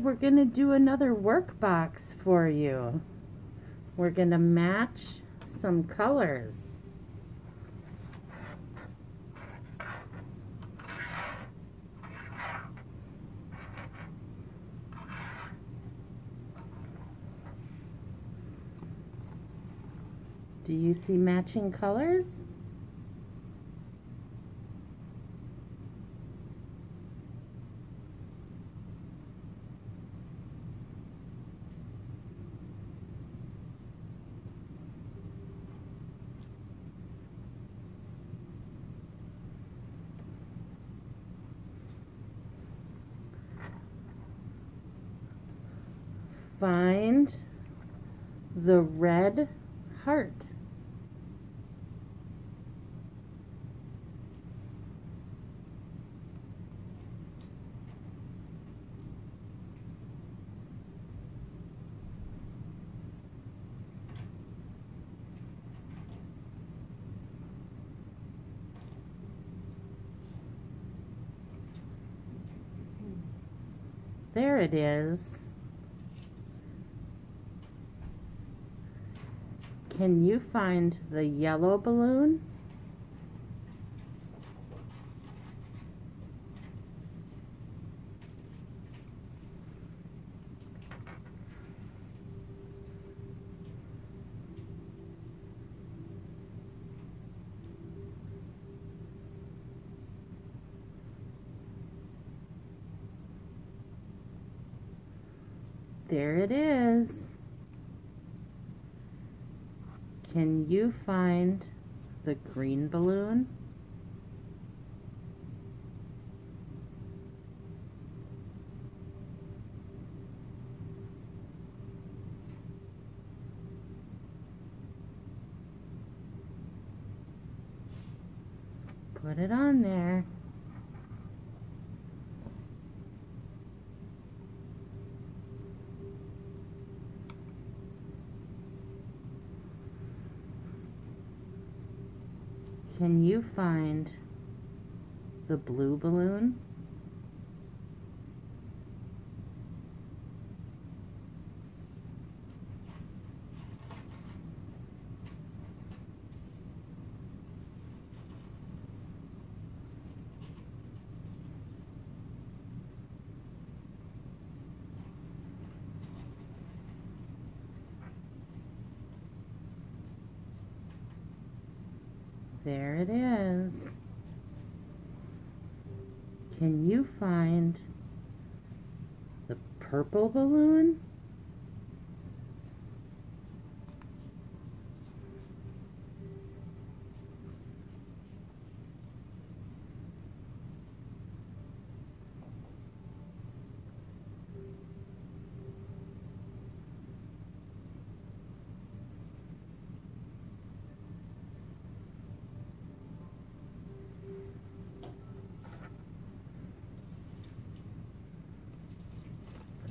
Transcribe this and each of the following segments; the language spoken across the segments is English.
We're going to do another workbox for you. We're going to match some colors. Do you see matching colors? Find the red heart. There it is. Can you find the yellow balloon? There it is. Can you find the green balloon? Put it on there. Can you find the blue balloon? There it is. Can you find the purple balloon?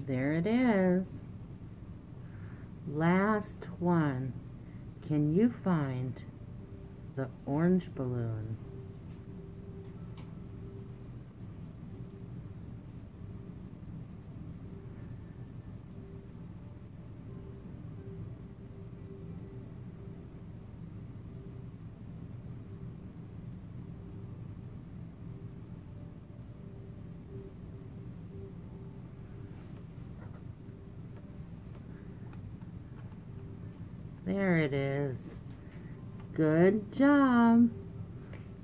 There it is. Last one. Can you find the orange balloon? There it is. Good job.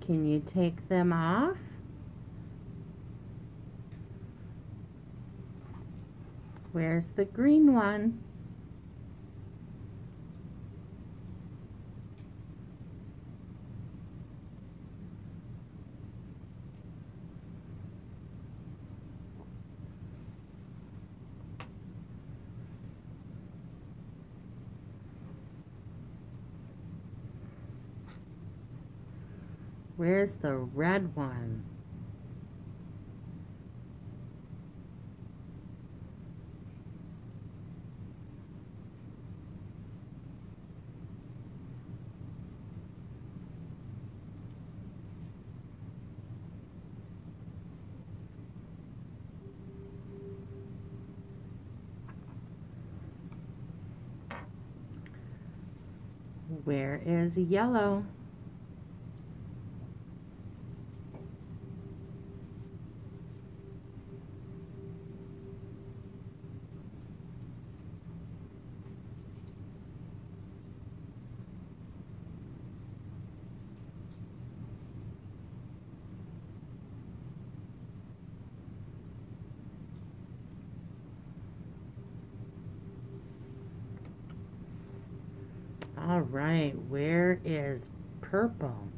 Can you take them off? Where's the green one? Where's the red one? Where is yellow? All right, where is purple?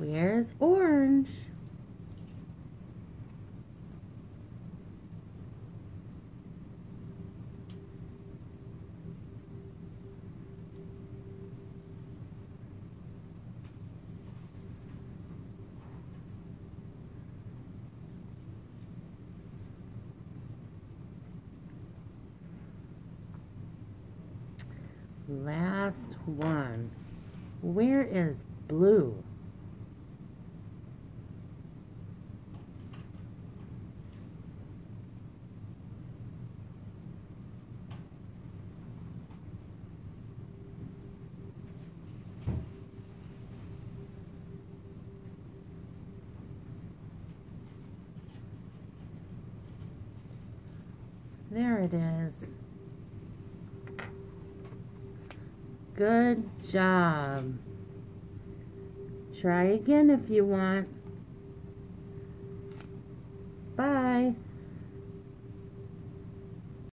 Where's orange? Last one. Where is blue? it is. Good job. Try again if you want. Bye.